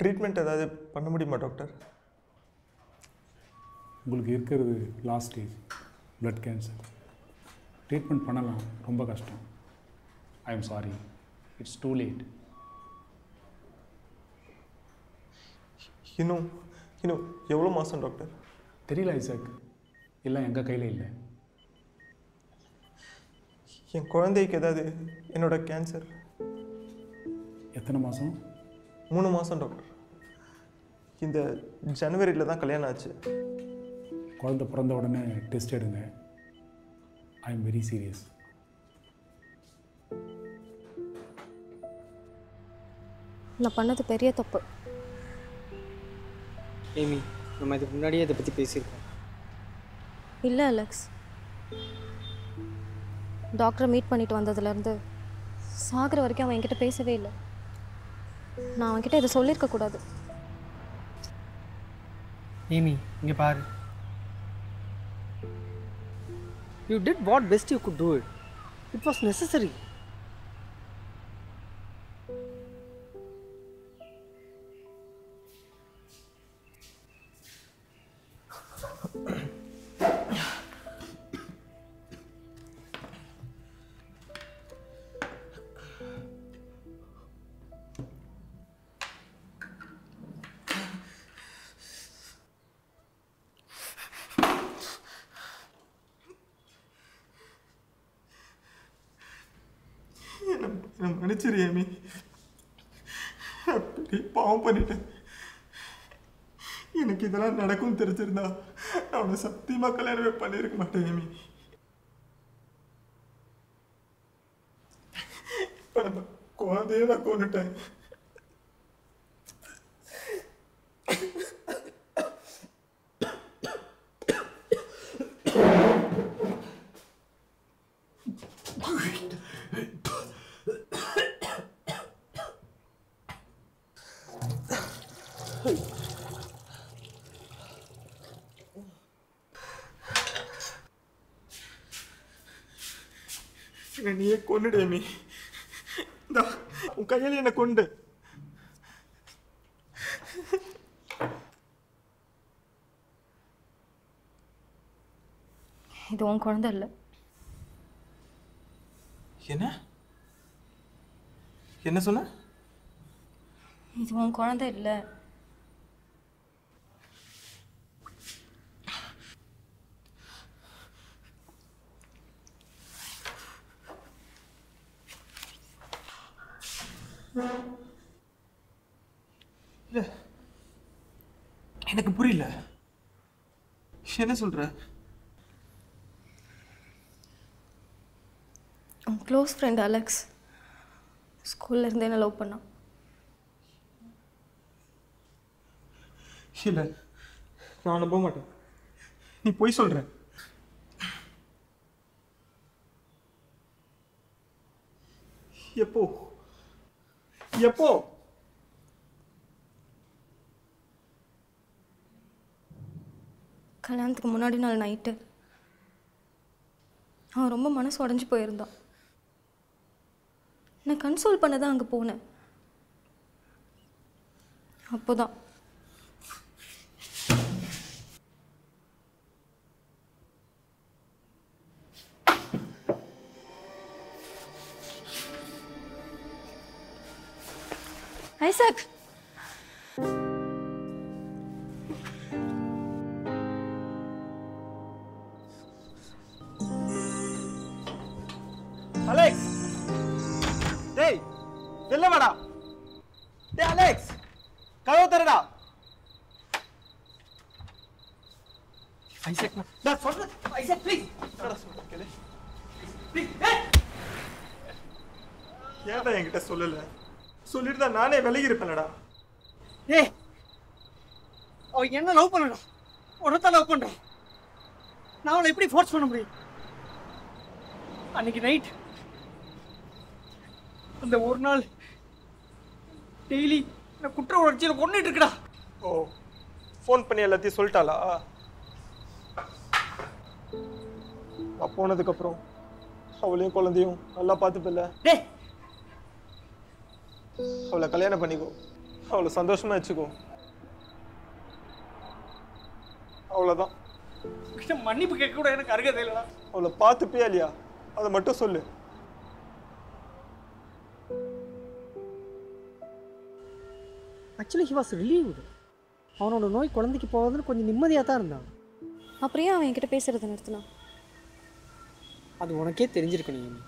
Treatment ஏதாவது பண்ண முடியுமா டாக்டர் உங்களுக்கு இருக்கிறது last stage blood cancer treatment பண்ணலாம் ரொம்ப கஷ்டம். I am sorry it's too late இன்னும் இன்னும் எவ்வளோ மாதம் டாக்டர் தெரியல ஐசக் எல்லாம் எங்கள் கையில் இல்லை. என் குழந்தைக்கு ஏதாவது என்னோட கேன்சர் எத்தனை மாதம் மூணு மாதம் டாக்டர் இந்த ஜனவரியில் தான் கல்யாணம் ஆச்சு. குழந்தை பிறந்த உடனே டெஸ்ட் எடுங்க. ஐ எம் வெரி சீரியஸ் நான் பண்ணது பெரிய தப்பு. ஏமி நம்ம இதுக்கு முன்னாடியே இதை பற்றி பேசியிருக்கோம். இல்லை அலெக்ஸ் டாக்டரை மீட் பண்ணிட்டு வந்ததுலேருந்து சாகிற வரைக்கும் அவன் என்கிட்ட பேசவே இல்லை. நான் அவன்கிட்ட இதை சொல்லியிருக்க கூடாது ஏமி இங்கே பாரு. You did what best you could do it. It was necessary. என்னை மன்னிச்சிரு ஏமி அப்படி பெரிய பாவம் பண்ணிட்டேன் எனக்கு இதெல்லாம் நடக்கும் தெரிஞ்சிருந்தா நான் உன்னை சத்தியமாக கல்யாணமே பண்ணியிருக்க மாட்டேன் ஏமி இப்போ நம்ம குழந்தையே நான் கொண்டுட்டேன் என்னை நீயே கொண்டுடு ஏமி. இந்தா, உன் கையால என்னை கொண்டு. இது உன் குழந்தை இல்லை. என்ன? என்ன சொன்ன? இது உன் குழந்தை இல்லை. எனக்கு புரியல. என்ன சொல்ற? உன் க்ளோஸ் ஃப்ரெண்ட் அலெக்ஸ். ஸ்கூல்ல இருந்து என்ன லவ் பண்ணான் இல்ல நான் நம்ப மாட்டேன். நீ போய் சொல்ற. எப்போ? எப்போ? கல்யாணத்துக்கு முன்னாடி நாள் நைட்டு அவன் ரொம்ப மனசு உடஞ்சி போயிருந்தான். நான் கன்சோல் பண்ண தான் அங்கே போனேன். அப்போதான். ஐசக்! வெளில வாடா டேய் அலெக்ஸ். கதவு தரடா ஐசக் நான் சொல்றேன். ஐசக் ப்ளீஸ் ஏன்டா என்கிட்ட சொல்லல? சொல்லிட்டு தான் நானே விலகி இருப்பேன்டா ஏய் அவ என்ன லவ் பண்ணணும் உனத்தான் லவ் பண்ணுறேன் நான் அவளை எப்படி ஃபோர்ஸ் பண்ண முடியும்? அன்னைக்கு நைட் அந்த ஒரு நாள் டெய்லி நான் குற்ற உணர்ச்சியில் கொண்டுட்டு இருக்கடா. ஓ ஃபோன் பண்ணி எல்லாத்தையும் சொல்லிட்டாளா? போனதுக்கப்புறம் அவளையும் குழந்தையும் நல்லா பார்த்துப்பில்ல. அவளை கல்யாணம் பண்ணிக்கோ. அவளை சந்தோஷமா வச்சுக்கோ. அவ்வளோதான் மன்னிப்பு கேட்க கூட எனக்கு அருகதை இல்லைடா. அவளை பார்த்துப்பியா இல்லையா? அதை மட்டும் சொல்லு. ஆக்சுவலி ஹி வாஸ் ரிலீவ்டு அவனோட நோய் குழந்தைக்கு போகாதுன்னு கொஞ்சம் நிம்மதியாக தான் இருந்தான். அப்படியே அவன் என்கிட்ட பேசுறதை நிறுத்தினான்? அது உனக்கே தெரிஞ்சிருக்கணும் நீ.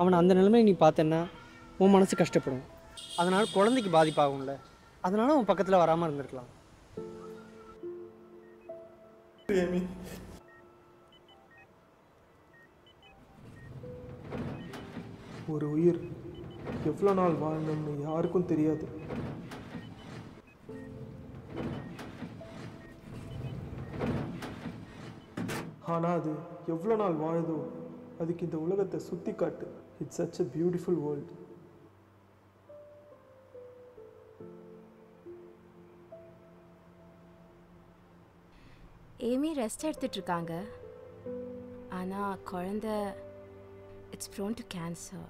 அவனை அந்த நிலைமையை நீ பார்த்தேன்னா உன் மனசு கஷ்டப்படும். அதனால் குழந்தைக்கு பாதிப்பாகும்ல. அதனால உன் பக்கத்தில் வராமல் இருந்திருக்கலாம். ஏமி ஒரு உயிர் எவ்வளோ நாள் வாழணும்னு யாருக்கும் தெரியாது. ஆனால் அது எவ்வளோ நாள் வாழுதோ அதுக்கு இந்த உலகத்தை சுற்றி காட்டு. It's such a beautiful world Amy rest எடுத்துட்டு இருக்காங்க ஆனால் குழந்த இட்ஸ் ப்ரோன் டு கேன்சர்